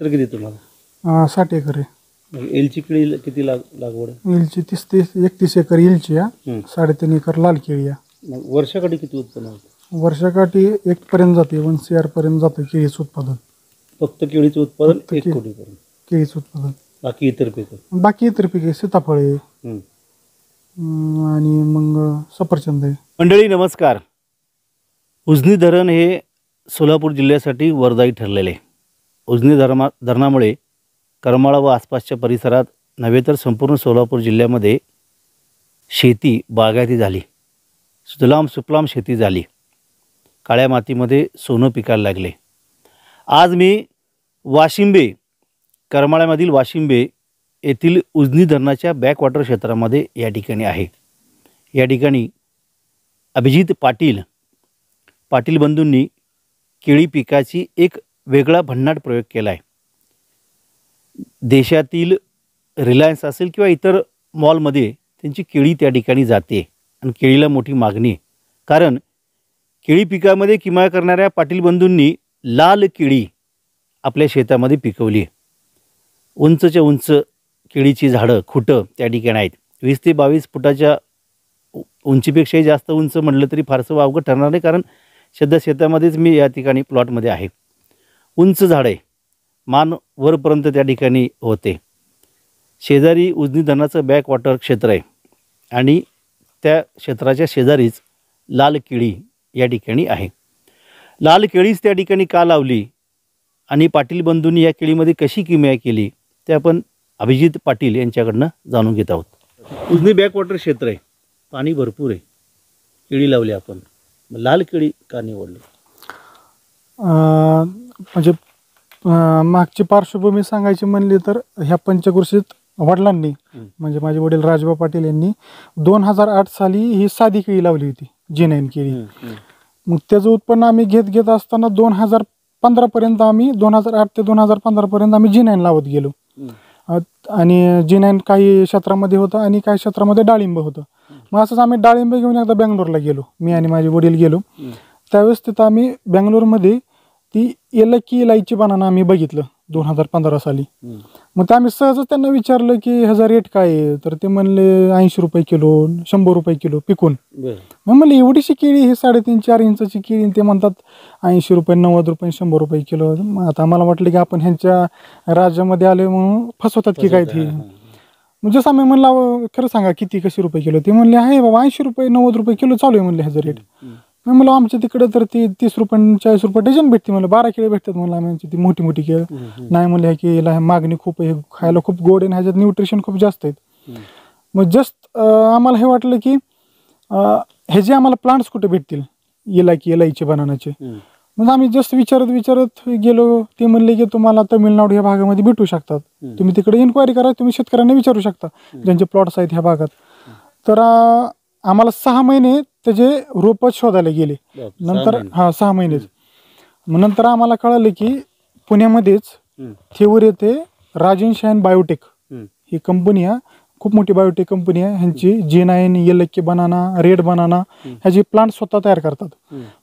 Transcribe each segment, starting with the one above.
तर किती तुम्हाला? अं, साठ एकर आहे. एलची केळी किती लाग लागवड आहे? इलची तीस ते एकतीस एकर इलची आहे. हं. साडेतीन एकर लाल केळी आहे. मग वर्षाकाठी किती उत्पन्न होतं? वर्षाकाठी एक पर्यंत जाते वन सी आर पर्यंत जातं केळीचं उत्पादन. फक्त केळीचं उत्पादन एक केळी. कोटीपर्यंत. केळीचं उत्पादन. बाकी इतर पिकं? बाकी इतर पिके सीताफळ हं. अं, आणि मग सफरचंद आहे. मंडळी नमस्कार. उजनी धरण हे सोलापूर जिल्ह्यासाठी वरदायी ठरलेले. आहे. उजनी धरमा धरणामुळे करमाळा व आसपासच्या परिसरात नव्हे तर संपूर्ण सोलापूर जिल्ह्यामध्ये शेती बागायती झाली. सुजलाम सुफलाम शेती झाली. काळ्या मातीमध्ये सोनं पिकायला लागले. आज मी वाशिंबे करमाळ्यामधील वाशिंबे येथील उजनी धरणाच्या बॅकवॉटर क्षेत्रामध्ये या ठिकाणी आहे. या ठिकाणी अभिजित पाटील पाटील बंधूंनी केळी पिकाची एक वेगळा भन्नाट प्रयोग केला आहे देशातील रिलायन्स असेल किंवा इतर मॉलमध्ये त्यांची केळी त्या ठिकाणी जाते आणि केळीला मोठी मागणी आहे. कारण केळी पिकामध्ये किमाया करणाऱ्या पाटील बंधूंनी लाल केळी आपल्या शेतामध्ये पिकवली आहे. उंचच्या उंच केळीची झाडं खुटं त्या ठिकाणी आहेत. वीस ते बावीस फुटाच्या उंचीपेक्षाही जास्त उंच म्हटलं तरी फारसं वावगं ठरणार नाही कारण सध्या शेतामध्येच मी या ठिकाणी प्लॉटमध्ये आहे. उंच झाडे आहे मान वरपर्यंत त्या ठिकाणी होते. शेजारी उजनी धरणाचं बॅक वॉटर क्षेत्र आहे आणि त्या क्षेत्राच्या शेजारीच लाल केळी या ठिकाणी आहे. लाल केळीच त्या ठिकाणी का लावली आणि पाटील बंधूंनी या केळीमध्ये कशी किमया केली ते आपण अभिजित पाटील यांच्याकडनं जाणून घेत आहोत. उजनी बॅकवॉटर क्षेत्र आहे. पाणी भरपूर आहे. केळी लावली आपण. मग लाल केळी का निवडली? म्हणजे अं, मागची पार्श्वभूमी सांगायची म्हणली तर ह्या पंचकृषीत वडिलांनी. म्हणजे माझे वडील राजबा पाटील यांनी दोन हजार आठ साली ही साधी केळी लावली होती जी नाईन केळी मग त्याचं उत्पन्न आम्ही घेत घेत असताना दोन हजार पंधरापर्यंत आम्ही दोन हजार आठ ते दोन हजार पंधरापर्यंत आम्ही जी नाईन लावत गेलो. आणि जी नाईन काही क्षेत्रामध्ये होतं आणि काही क्षेत्रामध्ये डाळिंब होतं. मग असंच आम्ही डाळिंब घेऊन एकदा बँगलोरला गेलो मी आणि माझे वडील गेलो. त्यावेळेस तिथं आम्ही बँगलोरमध्ये ती एलकी इलायची बनाना आम्ही बघितलं दोन हजार पंधरा साली. मग ते आम्ही सहजच त्यांना विचारलं की ह्याचा रेट काय आहे? तर ते म्हणले ऐंशी रुपये किलो शंभर रुपये किलो पिकून. मग म्हणलं एवढीशी केळी ही साडेतीन चार इंचाची केळी ते म्हणतात ऐंशी रुपये नव्वद रुपये शंभर रुपये किलो. आता आम्हाला वाटलं की आपण ह्यांच्या राज्यामध्ये आले म्हणून फसवतात की काय ती. मग जसं आम्ही म्हणलं खरं सांगा किती कशी रुपये किलो? ते म्हणले आहे बाबा ऐंशी रुपये नव्वद रुपये किलो चालू आहे म्हणले ह्याचा रेट. मी म्हणलं आमच्या तिकडे तर ती तीस रुपये चाळीस रुपये डझन भेटते. म्हणलं बारा किलो भेटतात. म्हणलं आमची ती मोठी मोठी केळं. नाही म्हणले ह्या केळीला मागणी खूप आहे खायला खूप गोड आहे आणि ह्याच्यात न्यूट्रिशन खूप जास्त आहेत. मग जस्ट आम्हाला हे वाटलं की हे जे आम्हाला प्लांट्स कुठे भेटतील? इलायची इलायची बनानाचे. मग आम्ही जस्ट विचारत विचारत गेलो. ते म्हणले की तुम्हाला तमिळनाडू या भागामध्ये भेटू शकतात. तुम्ही तिकडे इन्क्वायरी करा तुम्ही शेतकऱ्यांना विचारू शकता. ज्यांचे प्लॉट्स आहेत ह्या भागात. तर आम्हाला सहा महिने त्याचे रोपं शोधायला गेले नंतर हा सहा महिनेच. मग नंतर आम्हाला कळालं की पुण्यामध्येच थेवर येथे राजन शायन बायोटेक ही कंपनी आहे खूप मोठी बायोटेक कंपनी आहे. ह्यांची जे nine Yelakki banana red banana ह्याचे प्लांट स्वतः तयार करतात.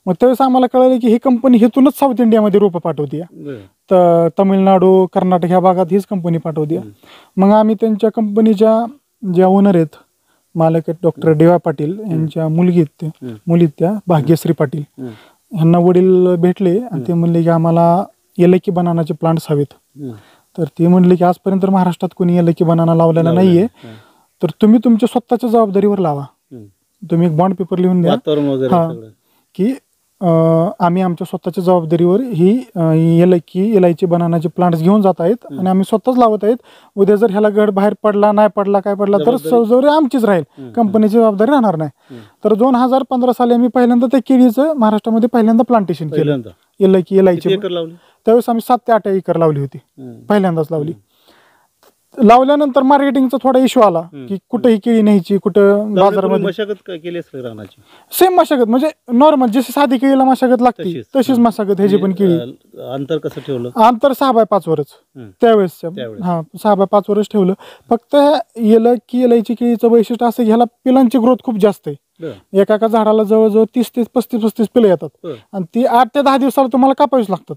मग त्यावेळेस आम्हाला कळलं की ही कंपनी हेतूनच साऊथ इंडियामध्ये रोपं पाठवते तर तमिळनाडू कर्नाटक ह्या भागात हीच कंपनी पाठवते मग आम्ही त्यांच्या कंपनीच्या ज्या ओनर आहेत मालक आहेत डॉक्टर देवा पाटील यांच्या मुलगी आहेत ते. मुलीत त्या भाग्यश्री पाटील. ह्यांना वडील भेटले आणि ते म्हणले की आम्हाला येलकी बनानाचे प्लांट्स हवेत. तर ते म्हणले की आजपर्यंत महाराष्ट्रात कोणी येलकी बनाना लावलेला नाहीये. तर तुम्ही तुमच्या स्वतःच्या जबाबदारीवर लावा. तुम्ही एक बॉन्ड पेपर लिहून द्या. हा. की आम्ही आमच्या स्वतःच्या जबाबदारीवर ही इलायची इलायची बनानाचे प्लांट्स घेऊन जात आहेत आणि आम्ही स्वतःच लावत आहेत. उद्या जर ह्याला गड बाहेर पडला नाही पडला काय पडला तर जबाबदारी आमचीच राहील. कंपनीची जबाबदारी राहणार नाही. तर दोन हजार पंधरा साली आम्ही पहिल्यांदा त्या केळीचं महाराष्ट्रामध्ये पहिल्यांदा प्लांटेशन केलं. इलायची एकर लावली? त्यावेळेस आम्ही सात ते आठ एकर लावली होती. पहिल्यांदाच लावली. लावल्यानंतर मार्केटिंगचा थोडा इश्यू आला की कुठं ही केळी न्यायची कुठं बाजारामध्ये मशागत केली रानाची सेम मशागत म्हणजे नॉर्मल जशी साधी केळीला मशागत लागते तशीच. तशीच मशागत ह्याची पण केळी अं, अंतर कसं ठेवलं अंतर सहा बाय पाच वरच हम्म. त्यावेळेस त्यावेळेस. हा सहा बाय पाच वरच ठेवलं फक्त येलं की येलायची केळीचं वैशिष्ट्य असं की ह्याला पिलांची ग्रोथ खूप जास्त आहे बरं. एका एका झाडाला जवळजवळ तीस ते पस्तीस पस्तीस पिलं येतात बरं. आणि ती आठ ते दहा दिवसाला तुम्हाला कापावीच लागतात.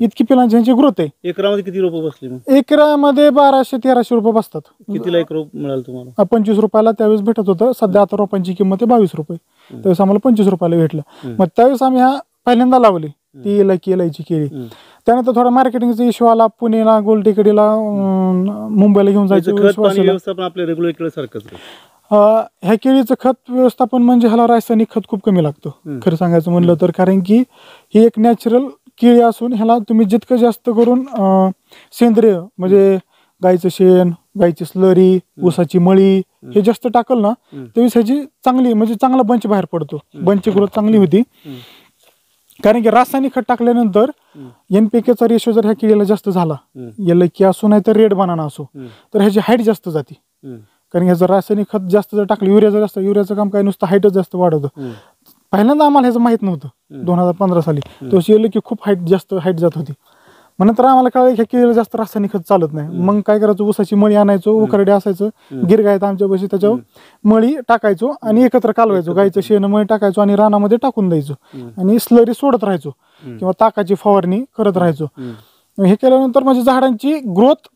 इतकी पिलांची ह्यांची ग्रोथ आहे. एकरामध्ये किती रोपं बसली मग? एकरामध्ये बाराशे तेराशे रुपये बसतात. कितीला एक रोप मिळालं तुम्हाला? पंचवीस रुपयाला त्यावेळेस भेटत होतं. सध्या आता रोपांची किंमत आहे बावीस रुपये. त्यावेळेस आम्हाला पंचवीस रुपयाला भेटलं. मग त्यावेळेस आम्ही हा पहिल्यांदा लावली. ती इलायची इलायची केळी. हम्म. त्यानंतर थोडा मार्केटिंगचा इश्यू आला. पुणेला गोलटेकडीला अं, मुंबईला घेऊन जायचं याचं खत विश्वास पाणी आला. व्यवस्थापन आपल्या रेग्युलर इकडे सारखंच आहे. अं, ह्या केळीचं खत व्यवस्थापन म्हणजे ह्याला रासायनिक खत खूप कमी लागतं. हम्म. खरं सांगायचं म्हणलं तर कारण की ही एक नॅचरल केळी असून ह्याला तुम्ही जितकं जास्त करून सेंद्रिय म्हणजे गाईचं शेण गाईची स्लरी ऊसाची मळी हे जास्त टाकल ना. त्यावेळेस ह्याची चांगली म्हणजे चांगला बंच बाहेर पडतो बंचची ग्रोथ चांगली होती. कारण की रासायनिक खत टाकल्यानंतर. एनपीकेचा रेशो जर ह्या केळीला जास्त झाला. याला की असो नाही तर रेड बनाना असो. तर ह्याची हाईट जास्त जाते. कारण ह्याचं रासायनिक खत जास्त जर टाकलं युरिया जर जास्त युरियाचं काम काय नुसतं हाईटच जास्त वाढवतं. पहिल्यांदा आम्हाला ह्याचं माहीत नव्हतं. दोन हजार पंधरा साली. तो येलं की खूप हाईट जास्त हाईट जात होती. मग नंतर आम्हाला कळलं की ह्या केळीला जास्त रासायनिक खत चालत नाही. मग काय करायचो? ऊसाची मळी आणायचो उकरडे असायचं गिरगायत आमच्या बशी त्याच्यावर मळी टाकायचो आणि एकत्र कालवायचो. गाईचं शेण मळी टाकायचो आणि रानामध्ये टाकून द्यायचो. आणि स्लरी सोडत राहायचो किंवा ताकाची फवारणी करत राहायचो. हे केल्यानंतर म्हणजे झाडांची ग्रोथ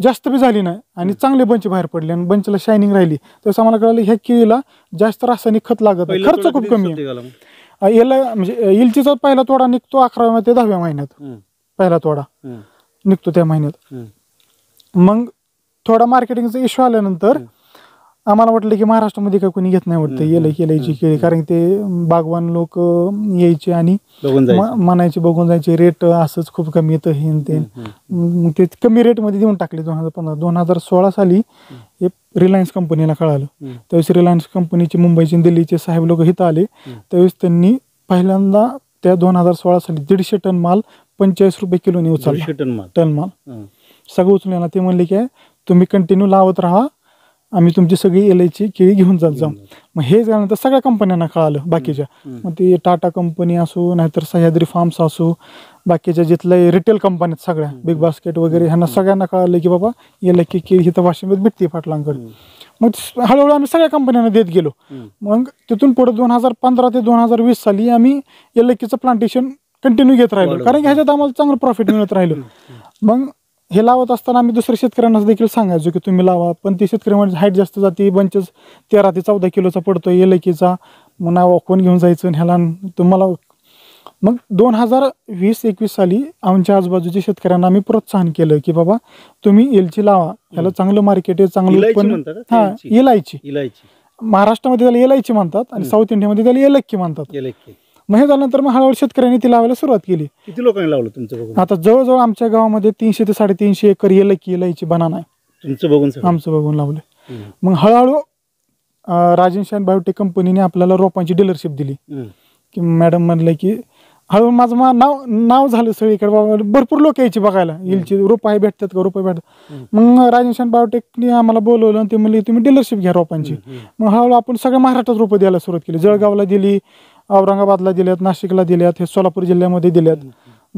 जास्त बी झाली नाही आणि चांगले बंच बाहेर पडले आणि बंचला शायनिंग राहिली तसं आम्हाला कळलं ह्या केळीला जास्त रासायनिक खत लागत नाही पहिला खर्च तोडा खूप किती कमी दिवसात आहे निघाला मग? अ, याला म्हणजे इलचीचा पहिला तोडा निघतो अकराव्या ते दहाव्या महिन्यात हम्म. पहिला तोडा हम्म. निघतो त्या महिन्यात हम्म. मग थोडा मार्केटिंगचा इश्यू आल्यानंतर आम्हाला वाटलं की महाराष्ट्रामध्ये काय कोणी घेत नाही वाटतं. येलं केलायची केळी. कारण ते बागवान लोक यायचे आणि म्हणायचे बघून जायचे रेट असंच खूप कमी येतं हे ते. कमी रेटमध्ये देऊन टाकले दोन हजार पंधरा. दोन हजार सोळा साली हे रिलायन्स कंपनीला कळालं. त्यावेळेस रिलायन्स कंपनीचे मुंबईचे दिल्लीचे साहेब लोक इथं आले. त्यावेळेस त्यांनी पहिल्यांदा त्या दोन हजार सोळा साली दीडशे टन माल पंचेचाळीस रुपये किलोने उचलला. टन माल. टन माल. सगळं उचलून ते म्हणले की तुम्ही कंटिन्यू लावत राहा. आम्ही तुमची सगळी एल आयची केळी घेऊन जात जाऊ. मग हे झाल्यानंतर सगळ्या कंपन्यांना कळालं बाकीच्या. मग ते टाटा कंपनी असो नाहीतर सह्याद्री फार्म्स असो बाकीच्या जिथल्या रिटेल कंपन्या सगळ्या बिग बास्केट वगैरे ह्यांना सगळ्यांना कळालं की बाबा एल की केळी ही तर वाशिममध्ये भेटते पाटलांकडे. मग हळूहळू आम्ही सगळ्या कंपन्यांना देत गेलो. मग तिथून पुढे दोन हजार पंधरा ते दोन हजार वीस साली आम्ही एल प्लांटेशन कंटिन्यू घेत राहिलो. कारण की ह्याच्यात आम्हाला चांगलं प्रॉफिट मिळत राहिलं. मग हे लावत असताना आम्ही दुसऱ्या शेतकऱ्यांना देखील सांगायचो की तुम्ही लावा. पण ते शेतकरी म्हणजे हाईट जास्त जाते बंचेस तेरा ते चौदा किलोचा पडतो एलकीचा मग नाव कोण घेऊन जायचं आणि ह्याला तुम्हाला मग दोन हजार वीस एकवीस साली आमच्या आजूबाजूच्या शेतकऱ्यांना आम्ही प्रोत्साहन केलं की बाबा तुम्ही एलची लावा. ह्याला चांगलं मार्केट आहे चांगलं उत्पन्न? हा इलायची. महाराष्ट्रामध्ये त्याला एलायची म्हणतात आणि साऊथ इंडियामध्ये त्याला एलक्की म्हणतात. मग हे झाल्यानंतर मग हळूहळू शेतकऱ्यांनी ती लावायला सुरुवात केली. किती लोकांनी लावलं तुमचं बघून? आता जवळजवळ आमच्या गावामध्ये तीनशे ते साडेतीनशे एकर एलकी इलायची बनाना आहे. तुमचं बघून सगळं? आमचं बघून लावलं हम्म. मग हळूहळू अं, राजन शान बायोटेक कंपनीने आपल्याला रोपांची डीलरशिप दिली. हम्म. की मॅडम म्हणले की हळूहळू माझं मा- नाव नाव झालं सगळीकडे बाबा भरपूर लोक यायची बघायला. येलची रोपं आहे भेटतात का? रोपं भेटतात. मग राजन शान बायोटेकने आम्हाला बोलवलं आणि ते म्हणले तुम्ही डीलरशिप घ्या रोपांची. मग हळूहळू आपण सगळ्या महाराष्ट्रात रोपं द्यायला सुरुवात केली. जळगावला दिली औरंगाबादला दिल्यात नाशिकला दिल्यात हे सोलापूर जिल्ह्यामध्ये दिल्यात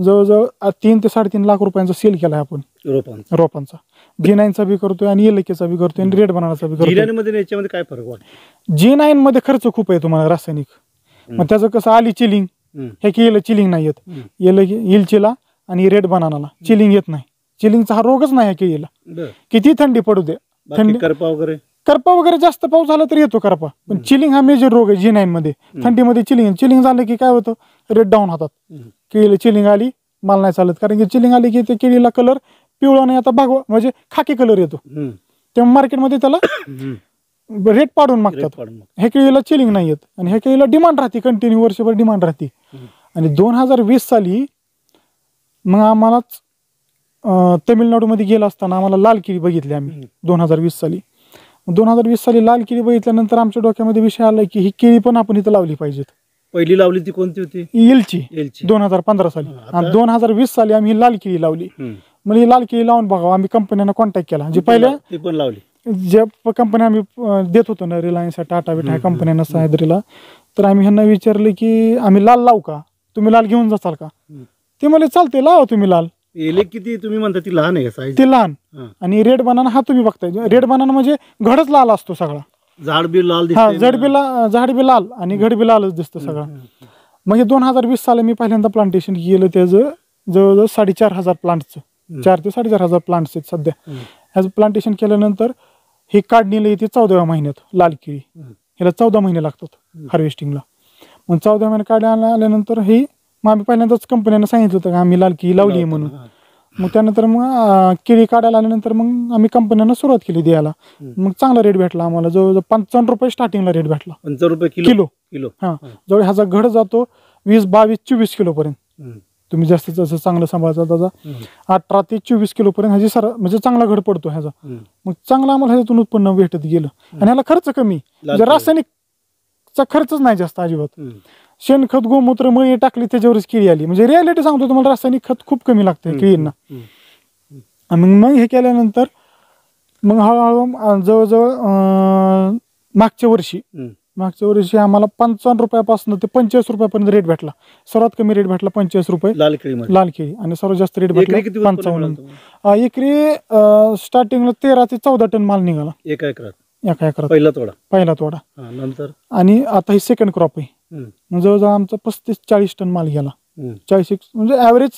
जवळजवळ आ- तीन ते साडेतीन लाख रुपयांचा सेल केला आपण. रोपांचं. रोपांचा. जी नाईनचा बी करतोय आणि एलकेचा बी करतोय आणि रेड बनानाचा बी करतोय. आणि याच्यामध्ये काय फरक वाटतो? जी नाईन मध्ये खर्च खूप आहे तुम्हाला रासायनिक. मग त्याचं कसं आली चिलिंग. हम्म. हे केलं चिलिंग नाही येत. हम्म. येलं इलचीला आणि रेड बनानाला चिलिंग येत नाही. चिलिंगचा हा रोगच नाही ह्या केळीला बरं. किती थंडी पडू दे. बाकी थंडी करपा वगैरे? करपा वगैरे जास्त पाऊस झाला तर येतो करपा. पण चिलिंग हा मेजर रोग आहे जी नाईन मध्ये. थंडीमध्ये चिलिंग चिलिंग झालं की काय होतं? रेड डाऊन होतात. केळीला चिलिंग आली माल नाही चालत. कारण की चिलिंग आली की ते केळीला कलर पिवळा नाही आता भागवा म्हणजे खाकी कलर येतो. तेव्हा मार्केटमध्ये त्याला. रेट पाडून मागतात. ह्या केळीला चिलिंग नाही येत. आणि ह्या केळीला डिमांड राहते कंटिन्यू वर्षभर डिमांड राहते. आणि दोन हजार वीस साली मग आम्हालाच तामिळनाडूमध्ये गेला असताना आम्हाला लाल केळी बघितली आम्ही दोन हजार वीस साली. दोन हजार वीस साली लाल केळी बघितल्यानंतर आमच्या डोक्यामध्ये विषय आला की ही केळी पण आपण इथं लावली पाहिजेत. पहिली लावली ती कोणती होती? येलची दोन हजार पंधरा साली. आता- आणि दोन हजार वीस साली आम्ही ही लाल केळी लावली. हम्म. म्हणजे ही लाल केळी लावून बघावं आम्ही कंपन्यांना कॉन्टॅक्ट केला. जे पहिल्या ती पण लावली. ज्या कंपन्या आम्ही अं, देत होतो ना रिलायन्स टाटा बिटा ह्या कंपन्यांना सह्याद्रीला. तर आम्ही ह्यांना विचारले की आम्ही लाल लावू का? तुम्ही लाल घेऊन जाचाल का? हम्म. ते मला चालते लावा तुम्ही लाल. एले किती तुम्ही म्हणता ती लहान आहे साईज ते लहान. आणि रेड बनाना हा तुम्ही बघताय. रेड बनाना म्हणजे घडच लाल असतो सगळा. झाड बी लाल हा दिसते जड बी ला झाड बी लाल आणि घड बी लालच दिसतं सगळा. मग हे दोन हजार वीस साली मी पहिल्यांदा प्लांटेशन केलं त्याचं जवळजवळ साडेचार हजार प्लांटचं. चार ते साडेचार हजार प्लांट्स आहेत सध्या. हम्म. ह्याचं प्लांटेशन केल्यानंतर हे काढणीला येते चौदाव्या महिन्यात लाल केळी. हम्म. ह्याला चौदा महिने लागतात. हार्वेस्टिंगला मग चौदा महिने काढायला आल्यानंतर हे मग आम्ही पहिल्यांदाच कंपन्यांना सांगितलं होतं की आम्ही लाल केळी लावली आहे म्हणून. मग त्यानंतर मग अं, केळी काढायला आल्यानंतर मग आम्ही कंपन्यांना सुरुवात केली द्यायला हम्म. मग चांगला रेट भेटला आम्हाला जवळजवळ पंचावन्न रुपये स्टार्टिंगला रेट भेटला पंचावन्न रुपये किलो किलो किलो हा हम्म. जवळ ह्याचा घड जातो वीस बावीस चोवीस किलोपर्यंत हम्म. तुम्ही जास्त चांगलं सांभाळता त्याचा हम्म. अठरा ते चोवीस किलोपर्यंत ह्याची सर म्हणजे चांगला घड पडतो ह्याचा हम्म. मग चांगला आम्हाला ह्याच्यातून उत्पन्न भेटत गेलं आणि ह्याला खर्च कमी लाल म्हणजे. रासायनिकचा खर्चच नाही जास्त अजिबात हम्म. शेणखत गोमूत्र मळी टाकली त्याच्यावरच केळी आली. म्हणजे रियालिटी सांगतो तुम्हाला रासायनिक खत खूप कमी लागतं केळींना. मग मग हे केल्यानंतर मग हळूहळू जवळजवळ मागच्या वर्षी. मागच्या वर्षी आम्हाला पंचावन्न रुपयापासून ते पंचेचाळीस रुपयापर्यंत रेट भेटला. सर्वात कमी रेट भेटला पंचेचाळीस रुपये. लाल केळी. आणि सर्वात जास्त रेट भेटला पंचावन्न. एकरी स्टार्टिंगला तेरा ते चौदा टन माल निघाला. एका एकरात. एका एकरात. पहिला तोडा. पहिला तोडा. नंतर? आणि आता हे सेकंड क्रॉप आहे. मग जवळजवळ आमचा पस्तीस चाळीस टन माल गेला. चाळीस एक- म्हणजे ॲव्हरेज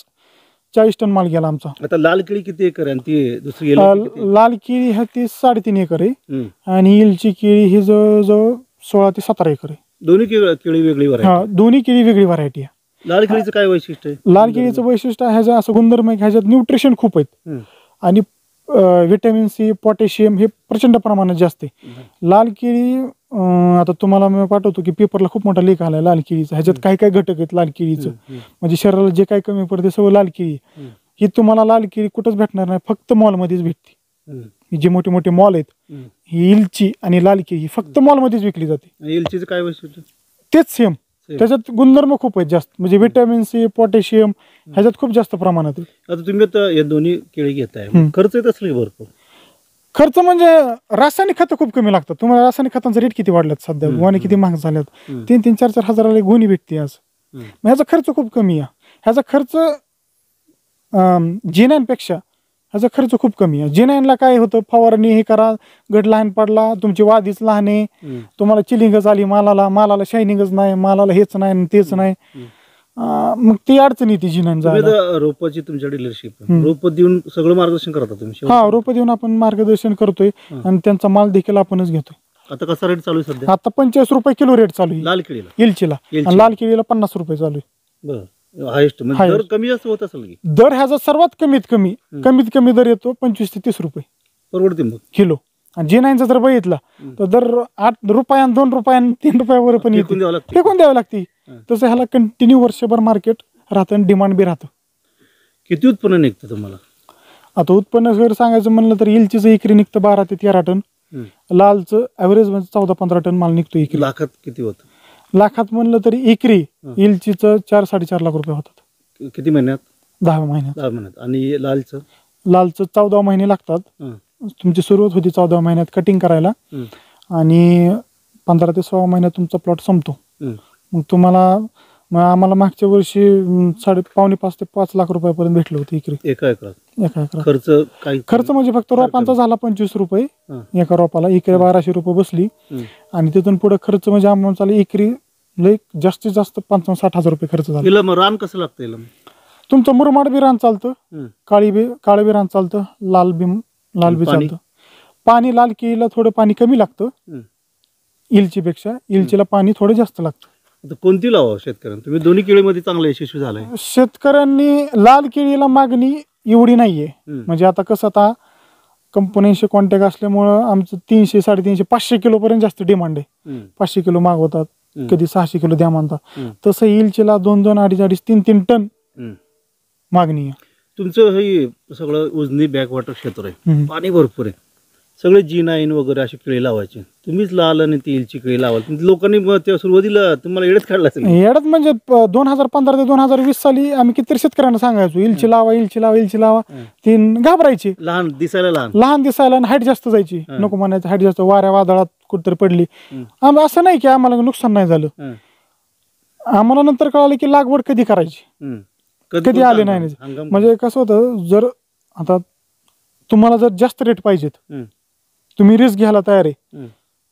चाळीस टन माल गेला आमचा. आता लाल केळी किती एकर आहे? आणि ती दुसरी yellow अं, किती? लाल केळी ह्या ती साडेतीन एकर आहे. हम्म. आणि इलची केळी ही जवळजवळ सोळा ते सतरा एकर आहे. दोन्ही केळी केळी वेगळी variety. हा दोन्ही केळी वेगळी व्हरायटी आहे. लाल केळीचं काय वैशिष्ट्य आहे? लाल केळीचं वैशिष्ट्य ह्याच्या असं गुणधर्म आहे की ह्याच्यात न्यूट्रिशन खूप आहेत. हम्म. आणि व्हिटॅमिन सी पोटॅशियम हे प्रचंड प्रमाणात जास्त आहे. लाल केळी अं, आता तुम्हाला मी पाठवतो की पेपरला खूप मोठा लेख आलाय लाल केळीचा ह्याच्यात काय काय घटक आहेत लाल केळीचं. म्हणजे शरीराला जे काय कमी पडते सगळं लाल केळी हम्म. ही तुम्हाला लाल केळी कुठंच भेटणार नाही फक्त मॉलमध्येच भेटते. ही जे मोठे मोठे मॉल आहेत. ही ही इलची आणि लाल केळी ही फक्त मॉलमध्येच विकली जाते. एलचीचं काय वैशिष्ट्य तेच सेम Same. त्याच्यात गुणधर्म खूप आहेत जास्त. म्हणजे व्हिटॅमिन सी पोटॅशियम ह्याच्यात खूप जास्त प्रमाणात आहे. आता तुम्ही आता या दोन्ही केळी घेताय. हम्म. खर्च येत असले भरपूर? खर्च म्हणजे रासायनिक खतं खूप कमी लागतात. तुम्हाला रासायनिक खतांचे रेट किती वाढलेत सध्या? गोणे किती महाग झाल्यात. तीन तीन चार चार हजाराला गोणी भेटते आज. मग ह्याचा खर्च खूप कमी आहे. ह्याचा खर्च जिनांपेक्षा ह्याचा खर्च खूप कमी आहे. जिनायनला काय होतं? फवारणी हे करा. गड लहान पडला. तुमची वादीच लहान आहे. तुम्हाला चिलिंगच आली मालाला. मालाला शायनिंगच नाही. मालाला हेच नाही तेच नाही. अं, मग ती अडचण येते जिनान तुम्ही जायला. आता रोपाची तुमच्या डीलरशिप हम्म. रोप देऊन सगळं मार्गदर्शन करता तुम्ही हा रोप देऊन आपण मार्गदर्शन करतोय हं. आणि त्यांचा माल देखील आपणच घेतोय. आता कसा रेट चालू आहे सध्या? आता पंचेचाळीस रुपये किलो रेट चालू आहे. लाल केळीला इलचीला इलची. आणि लाल केळीला पन्नास रुपये चालू आहे. बरं. हायेस्ट म्हणजे दर Highest. कमी जास्त होत असेल की? दर ह्याचा सर्वात कमीत कमी कमीत कमी दर येतो पंचवीस ते तीस रुपये. परवडते मग? किलो. आणि जे नाईनचा जर बघितला. तर दर आठ रुपयान दोन रुपयान तीन रुपयावर पण येते. द्यावं लागतं. फेकून द्यावी लागते. तसं ह्याला कंटिन्यू वर्षभर मार्केट राहतं आणि डिमांड बी राहतं. किती उत्पन्न निघतं तुम्हाला? आता उत्पन्न जर सांगायचं म्हणलं तर इलचीचं इकरी निघतं बारा ते तेरा टन. लालचं ॲव्हरेज म्हणजे चौदा पंधरा टन माल निघतो इकरी लाखात किती होतं? लाखात म्हणलं तरी इकरी. इलचीचं चार साडेचार लाख रुपये होतात. किती महिन्यात? दहा महिन्यात. दहा महिन्यात. आणि लालचं? लालचं चौदा महिने लागतात. तुमची सुरुवात होती चौदा महिन्यात कटिंग करायला. आणि पंधरा ते सोळा महिन्यात तुमचा प्लॉट संपतो. मग तुम्हाला मग आम्हाला मागच्या वर्षी साडे पावणे पाच ते पाच लाख रुपयापर्यंत भेटलं होतं इकरी एका एकरात एका एकरात खर्च काही खर्च म्हणजे फक्त रोपांचा झाला पंचवीस रुपये. एका रोपाला इकडे बाराशे रुपये बसली. आणि तिथून पुढे खर्च म्हणजे आम्हाला इकरी लई जास्तीत जास्त पंचावन्न साठ हजार रुपये खर्च झाला रान कसं लागतं? तुमचं मुरमाड बी रान चालतं. काळी बी काळं बी रान चालतं लाल बी लाल बी पाणी? चालतं पाणी लाल केळीला थोडं पाणी कमी लागतं हं. इलचीपेक्षा इलचीला पाणी थोडं जास्त लागतं आता कोणती लावा शेतकऱ्यांना तुम्ही दोन्ही केळीमध्ये चांगला यशस्वी झालाय शेतकऱ्यांनी लाल केळीला मागणी एवढी नाहीये हं. म्हणजे आता कसं आता कंपन्यांशी कॉन्टॅक्ट असल्यामुळं आमचं तीनशे साडेतीनशे पाचशे किलो पर्यंत जास्त डिमांड आहे. पाचशे किलो मागवतात हं. कधी सहाशे किलो द्या म्हणतात हं. तसं इलचीला दोन दोन अडीच अडीच तीन तीन टन. मागणी आहे तुमचं हे सगळं उजनी बॅकवॉटर क्षेत्र आहे. पाणी भरपूर आहे. सगळे जी नाईन वगैरे अशी केळी लावायची. तुम्हीच लाल आणि ती इलची केळी लावाल. पण लोकांनी त्या सुरुवातीला तुम्हाला एडच काढला येड्यात म्हणजे दोन हजार पंधरा ते दोन हजार वीस साली आम्ही कितीतरी शेतकऱ्यांना सांगायचो इलची लावा इलची लावा इलची लावा. ती घाबरायची. लहान दिसायला लहान. लहान दिसायला आणि हाईट जास्त जायची. नको म्हणायचं हाईट जास्त. वाऱ्या वादळात कुठतरी पडली. आम्ही असं नाही की आम्हाला नुकसान नाही झालं. आम्हाला नंतर कळालं की लागवड कधी करायची. कधी आले? नाही हंगाम म्हणजे कसं होतं जर आता तुम्हाला जर जास्त रेट पाहिजेत. तुम्ही रिस्क घ्यायला तयार आहे.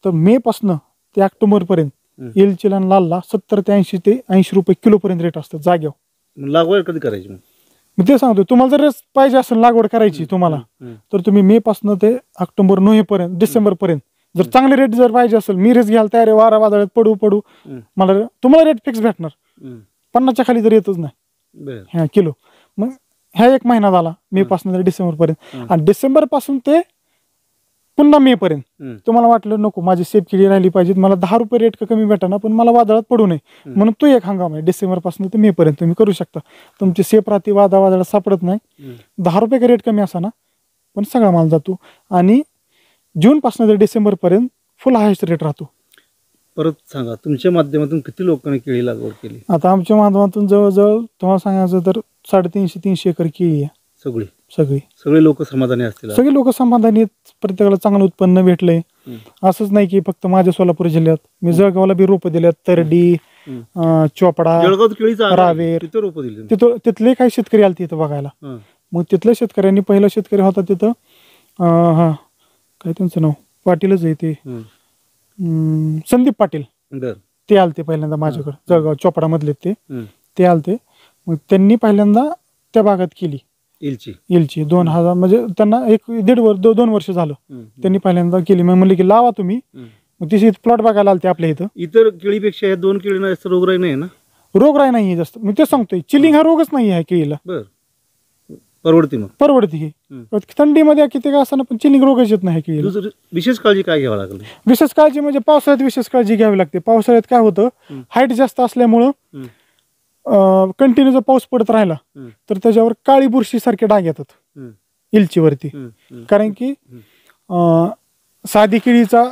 तर मे पासनं ते ऑक्टोबर पर्यंत हं. एलचीला आणि लालला सत्तर ते ऐंशी ते ऐंशी रुपये किलो पर्यंत रेट असतात जाग्यावर मग लागवड कधी करायची मग मी ते सांगतो तुम्हाला जर रेस पाहिजे असेल लागवड करायची तुम्हाला हम्म. तर तुम्ही मे पासून ते ऑक्टोबर नोव्हेंबरपर्यंत डिसेंबरपर्यंत जर चांगले रेट जर पाहिजे असेल मी रेस घ्यायला तयार आहे वारा वादळात पडू पडू हम्म. मला तुम्हाला रेट फिक्स भेटणार हम्म. पन्नासच्या खाली तर येतच नाही बरं. ह्या किलो. मग ह्या एक महिना झाला मे पासून तर डिसेंबर पर्यंत. आणि डिसेंबरपासून ते पुन्हा मे पर्यंत. तुम्हाला वाटलं नको माझी सेफ केली राहिली पाहिजे मला दहा रुपये रेट का कमी भेटा पण मला वादळात पडू नये. म्हणून तो एक हंगाम आहे. डिसेंबरपासून ते मे पर्यंत तुम्ही करू शकता. तुमची सेफ राहते वादा वादळात सापडत नाही. दहा रुपये का रेट कमी असा ना पण सगळा माल जातो. आणि जून पासून ते डिसेंबर पर्यंत फुल हायस्ट रेट राहतो. परत सांगा तुमच्या माध्यमातून किती लोकांनी केळी लागवड केली आता आमच्या माध्यमातून जवळजवळ तुम्हाला सांगायचं तर साडेतीनशे तीनशे एकर केळी आहे सगळी सगळी सगळे लोक समाधानी असतील सगळे लोक समाधानी आहेत प्रत्येकाला चांगलं उत्पन्न भेटलंय. असंच नाही की फक्त माझ्या सोलापूर जिल्ह्यात मी जळगावला बी रोपं दिल्यात तरडी. अं, चोपडा जळगावात केळीचा. रावेर. तिथं रोपं दिली तुम्ही? तिथं तिथले काही शेतकरी आले तिथं बघायला हां. मग तिथल्या शेतकऱ्यांनी पहिला शेतकरी होता तिथं अं, हा काय त्यांचं नाव पाटीलच आहे ते. अं, संदीप पाटील. बरं. ते आलते पहिल्यांदा माझ्याकडे. जळगाव चोपडामधले ते. हम्म. ते आलते. मग त्यांनी पहिल्यांदा त्या भागात केली. इलची. येलची दोन हजार म्हणजे त्यांना एक दीड वर्ष दो- दोन वर्ष झालं. त्यांनी पहिल्यांदा केली. मग म्हणले की लावा तुम्ही. हम्म. मग तिथे प्लॉट बघायला आलते आपल्या इथं. इतर केळीपेक्षा दोन केळीना जास्त रोगराई नाही ना? रोगराई नाही जास्त. मी ते सांगतोय. चिलिंग हा रोगच नाही आहे केळीला. बर. परवडते मग परवडते ही. थंडीमध्ये किती का असताना पण चिलिंग रोगच येत नाही दुसरं विशेष काळजी काय घ्यावं लागली विशेष काळजी म्हणजे पावसाळ्यात विशेष काळजी घ्यावी लागते पावसाळ्यात काय होतं. हाईट जास्त असल्यामुळं. कंटिन्यू जर पाऊस पडत राहिला. तर त्याच्यावर काळी बुरशी सारखे डाग येतात. इलचीवरती. कारण की साधी केळीचा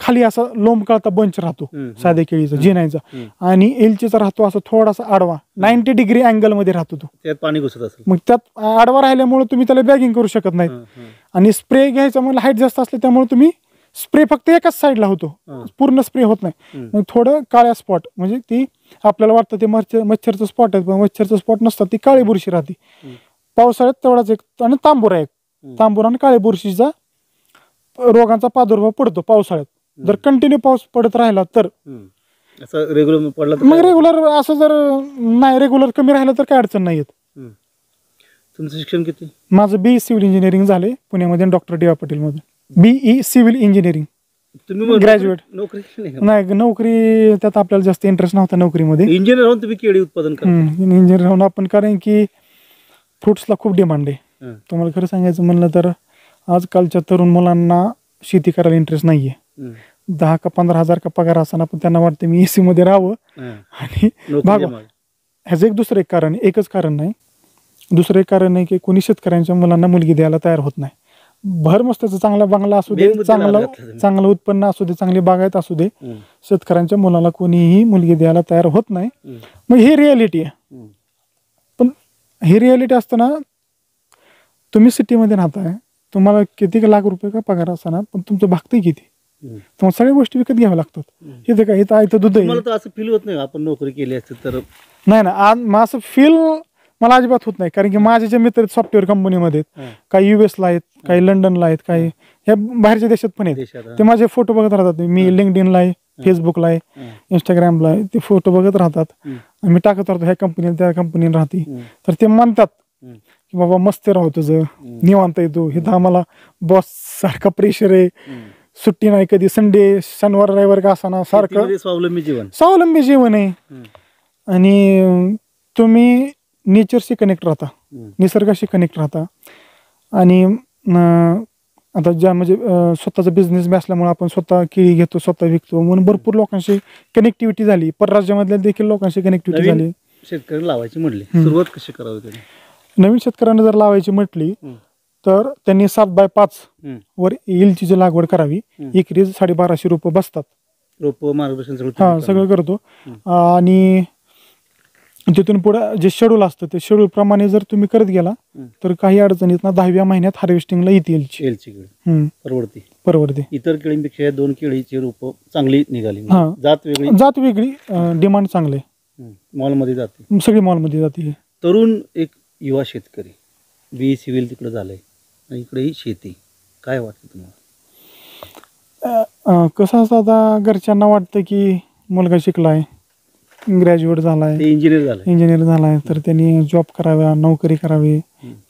खाली असा लोंबकळता बंच राहतो. साध्या केळीचा जिनायचा. आणि एलचीचा राहतो असा थोडासा आडवा नाईन्टी डिग्री अँगलमध्ये राहतो तो त्यात पाणी घुसत असेल मग त्यात आडवा राहिल्यामुळे तुम्ही त्याला बॅगिंग करू शकत नाही हां. आणि स्प्रे घ्यायचा म्हणजे हाईट जास्त असले त्यामुळे तुम्ही स्प्रे फक्त एकाच साईडला होतो. पूर्ण स्प्रे होत नाही. मग थोडं काळ्या स्पॉट म्हणजे ती आपल्याला वाटतं ते मच्छर मच्छरचं स्पॉट आहे पण मच्छरचं स्पॉट नसतात ती काळी बुरशी राहते. पावसाळ्यात तेवढाच एक आणि तांबूर आहे एक. तांबूर आणि काळी बुरशीचा रोगांचा प्रादुर्भाव पडतो पावसाळ्यात जर कंटिन्यू पाऊस पडत राहिला तर. असं रेग्युलर पडला तर मग काय? रेग्युलर असं जर नाही रेग्युलर कमी राहिलं तर काय अडचण नाही येत हम्म. तुमचं शिक्षण किती माझं बी सिव्हिल इंजिनिअरिंग झाले पुण्यामध्ये डॉक्टर डी आर पाटील मध्ये बीई सिव्हिल इंजिनिअरिंग तुम्ही मग Graduate. नोकरी केली नाही नोकरी त्यात आपल्याला जास्त इंटरेस्ट नव्हता नोकरीमध्ये इंजिनियर होऊन तुम्ही केळी उत्पादन इंजिनियर राहून आपण कारण की फ्रुट्सला खूप डिमांड आहे हां. तुम्हाला खरं सांगायचं म्हणलं तर आजकालच्या तरुण मुलांना शेती करायला इंटरेस्ट नाहीये. दहा का पंधरा हजार का पगार असताना पण त्यांना वाटतं मी एसी मध्ये राहावं. आणि भागवा. ह्याचं एक दुसरं एक कारण एकच कारण नाही दुसरं एक कारण आहे की कोणी शेतकऱ्यांच्या मुलांना मुलगी द्यायला तयार होत नाही भर मस्ताचं चांगला बंगला असू दे चांगलं. चांगलं उत्पन्न असू दे चांगली बागायत असू दे. शेतकऱ्यांच्या मुलाला कोणीही मुलगी द्यायला तयार होत नाही. मग ही रियालिटी आहे. पण ही रियालिटी असताना तुम्ही सिटीमध्ये राहताय तुम्हाला किती लाख रुपये का पगार असताना पण तुमचं भागतंय किती. तुम्हाला सगळ्या गोष्टी विकत घ्याव्या लागतात. इथं काय इथं इथं दूध तुम्हाला तर असं फील होत नाही आपण नोकरी केली असते तर. नाही ना आज असं फील मला अजिबात होत नाही. कारण की माझे जे मित्र सॉफ्टवेअर कंपनीमध्ये आहेत. काही युएसला आहेत काही लंडनला आहेत काही ह्या बाहेरच्या देशात पण आहेत. ते माझे फोटो बघत राहतात. मी लिंकडिनला आहे फेसबुकला आहे. इंस्टाग्रामला आहे. ते फोटो बघत राहतात. मी टाकत राहतो ह्या कंपनीला त्या कंपनीला राहते. तर ते म्हणतात. की बाबा मस्त राहू तुझं. निवांत येतो हे तर आम्हाला बॉस सारखा प्रेशर आहे. सुट्टी नाही कधी. संडे शनिवार रविवार का असाना सारखं शेतीमध्ये स्वावलंबी जीवन? स्वावलंबी जीवन आहे. हम्म. आणि तुम्ही नेचरशी कनेक्ट राहता. हम्म. निसर्गाशी कनेक्ट राहता. आणि अं, आता ज्या म्हणजे अं, स्वतःचा बिझनेस बी असल्यामुळे आपण स्वतः केळी घेतो स्वतः विकतो. म्हणून भरपूर लोकांशी कनेक्टिव्हिटी झाली. परराज्यामधल्या देखील लोकांशी कनेक्टिव्हिटी नवीन झाली. शेतकरी लावायची म्हणली हम्म. सुरुवात कशी करावी त्यांनी? नवीन शेतकऱ्यांना जर लावायची म्हटली हम्म. तर त्यांनी सात बाय पाच हम्म. वर इलची लागवड करावी हम्म. एकरी साडेबाराशे रुपये बसतात. रोप मार्गदर्शन सगळं हा तुम्ही सगळं करतो. हम्म. आणि तिथून पुढे जे शेड्यूल असतं ते शेड्यूल प्रमाणे जर तुम्ही करत गेला हम्म. तर काही अडचणीत ना दहाव्या महिन्यात हार्वेस्टिंगला येतील केळी परवडती. परवडते. इतर केळींपेक्षा या दोन केळीची रोप चांगली निघाली. हा. जात वेगळी. जात वेगळी. डिमांड चांगले मॉलमध्ये जाते. सगळी मॉलमध्ये जाते तरुण एक युवा शेतकरी बी सिव्हिल तिकडे झालंय. आणि इकडे ही शेती. काय वाटतं तुम्हाला? कसं असतं आता घरच्यांना वाटतं की मुलगा शिकलाय ग्रॅज्युएट झालाय ते इंजिनियर झालं इंजिनियर झालाय तर त्यांनी जॉब करावा नोकरी करावी.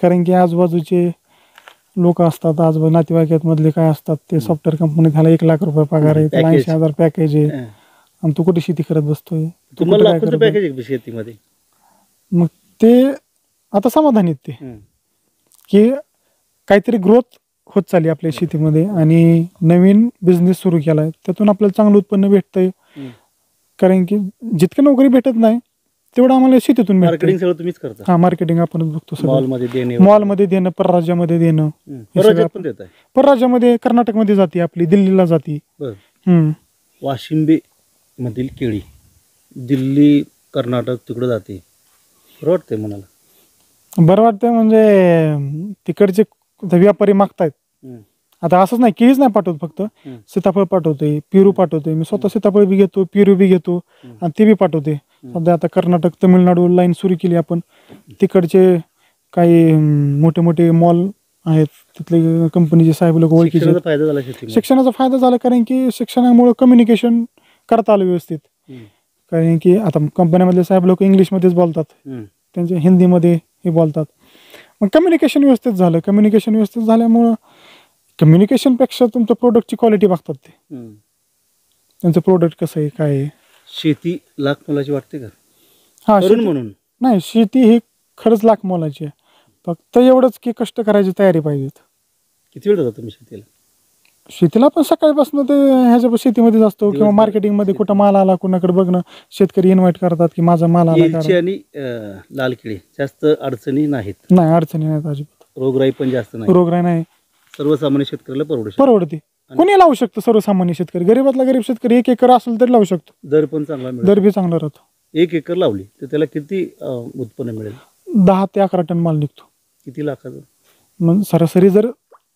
कारण की आजूबाजूचे लोक असतात आजूबाजू नातेवाईकात मधले काय असतात ते सॉफ्टवेअर कंपनीत ह्याला एक लाख रुपये पगार आहे त्याला. ऐंशी हजार पॅकेज आहे. आणि तू कुठे शेती करत बसतोय? तुम्हाला आहे शेतीमध्ये? मग ते आता समाधान आहेत ते. की काहीतरी ग्रोथ होत चालली आपल्या शेतीमध्ये आणि नवीन बिझनेस सुरू केलाय. त्यातून आपल्याला चांगलं उत्पन्न भेटतंय. कारण की जितकं नोकरी भेटत नाही तेवढं आम्हाला शेतीतून मार्केटिंग सगळं तुम्हीच करता? हा मार्केटिंग आपणच बघतो सगळं. मॉलमध्ये देणे मॉलमध्ये देणं परराज्यामध्ये देणं. आहे परराज्यामध्ये कर्नाटकमध्ये जाते आपली दिल्लीला जाते. वाशिंबे मधील केळी. दिल्ली कर्नाटक तिकडं जाते. बरं वाटतंय मनाला? बरं वाटतं म्हणजे तिकडचे आता व्यापारी मागतायत. आता असंच नाही केळीच नाही पाठवत फक्त. सीताफळ पाठवतोय पेरू पाठवतोय मी स्वतः सीताफळ बी घेतो पेरू बी घेतो. आणि ते बी पाठवते सध्या आता कर्नाटक तमिळनाडू लाईन सुरू केली आपण तिकडचे काही अं, मोठे मोठे मॉल आहेत तिथले कंपनीचे साहेब लोक ओळखीचे शिक्षणाचा. फायदा झाला शेतीमध्ये शिक्षणाचा फायदा झाला कारण की शिक्षणामुळे कम्युनिकेशन करता आलं व्यवस्थित. कारण की आता कंपन्यामधले साहेब लोक इंग्लिशमध्येच बोलतात हं. त्यांचे हिंदीमध्ये हे बोलतात मग कम्युनिकेशन व्यवस्थित झालं. कम्युनिकेशन व्यवस्थित झाल्यामुळं कम्युनिकेशनपेक्षा तुमच्या प्रोडक्टची क्वालिटी बघतात ते. हं. त्यांचं प्रोडक्ट कसं आहे काय आहे? शेती लाख मुलाची वाटते का? हा तरुण शेती- म्हणून. नाही शेती ही खरंच लाख मोलाची आहे. फक्त एवढंच की कष्ट करायची तयारी पाहिजेत किती वेळ जाता तुम्ही शेतीला? शेतीला पण सकाळपासून ते ह्याच्या शेतीमध्येच असतो किंवा दिवसभर मार्केटिंगमध्ये शेती. कुठं माल आला कुणाकडे बघणं शेतकरी इन्व्हाइट करतात की माझा माल आला का आणि अं, लाल केळी जास्त अडचणी नाहीत. नाही अडचणी नाहीत अजिबात. रोगराई पण जास्त नाही. रोगराई नाही. सर्वसामान्य शेतकऱ्याला परवडू शकतो. परवडते. कोणी लावू शकतं सर्वसामान्य शेतकरी? गरीबातला गरीब शेतकरी एक एकर असेल तरी लावू शकतो. दर पण चांगला मिळेल दर बी चांगला राहतो. एक एकर लावली तर त्याला किती अं, उत्पन्न मिळेल? दहा ते अकरा टन माल निघतो. किती लाखाचं? मग सरासरी जर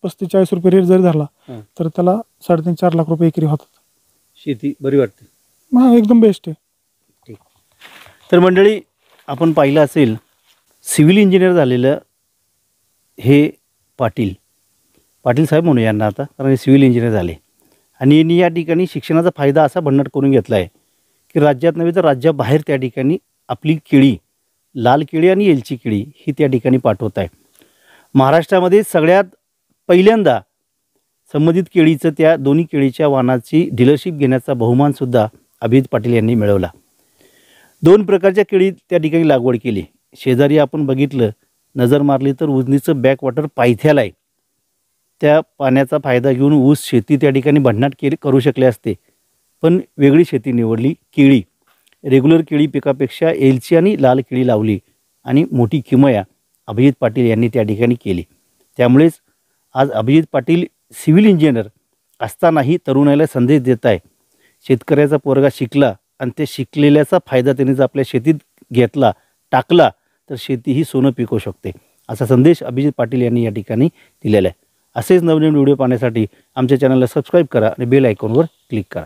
पस्तीस चाळीस रुपये रेट जर धरला हां. तर त्याला साडेतीन चार लाख रुपये एकरी होतात. शेती बरी वाटते? हा एकदम बेस्ट आहे. तर मंडळी आपण पाहिलं असेल सिव्हिल इंजिनियर झालेलं हे पाटील. पाटील साहेब म्हणू यांना आता कारण हे सिव्हिल इंजिनियर झाले. आणि यांनी या ठिकाणी शिक्षणाचा फायदा असा भन्नाट करून घेतला आहे की राज्यात नव्हे तर राज्याबाहेर त्या ठिकाणी आपली केळी लाल केळी आणि एलची केळी ही त्या ठिकाणी पाठवत आहे महाराष्ट्रामध्ये सगळ्यात पहिल्यांदा संबंधित केळीचं त्या दोन्ही केळीच्या वाहनाची डीलरशिप घेण्याचा बहुमानसुद्धा अभिजित पाटील यांनी मिळवला. दोन प्रकारच्या केळी त्या ठिकाणी लागवड केली. शेजारी आपण बघितलं नजर मारली तर उजनीचं बॅकवॉटर पायथ्याला आहे. त्या पाण्याचा फायदा घेऊन ऊस शेती त्या ठिकाणी भन्नाट केली करू शकले असते. पण वेगळी शेती निवडली केळी. रेग्युलर केळी पिकापेक्षा एलची आणि लाल केळी लावली आणि मोठी किमया अभिजित पाटील यांनी त्या ठिकाणी केली. त्यामुळेच आज अभिजित पाटील सिव्हिल इंजिनियर असतानाही तरुणाला संदेश देत आहे. शेतकऱ्याचा पोरगा शिकला आणि ते शिकलेल्याचा फायदा त्यांनी जर आपल्या शेतीत घेतला टाकला तर शेती ही सोनं पिकवू शकते असा संदेश अभिजित पाटील यांनी या ठिकाणी दिलेला आहे. असेच नवनवीन व्हिडिओ पाहण्यासाठी आमच्या चॅनलला सबस्क्राईब करा आणि बेल आयकॉनवर क्लिक करा.